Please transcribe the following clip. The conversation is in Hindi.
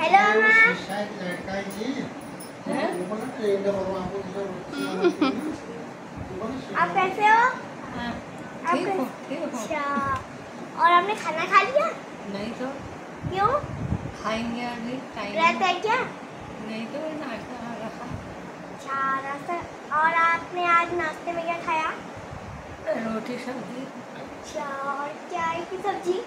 हेलो माँ आप कैसे हो? हाँ, ठीक हो अच्छा। और आपने खाना खा लिया? नहीं तो। क्यों? खाएँगे अभी टाइम रहता है क्या? नहीं तो नाश्ता रखा अच्छा नाश्ता। और आपने आज नाश्ते में क्या खाया? रोटी सब्ज़ी। अच्छा और क्या है की सब्ज़ी?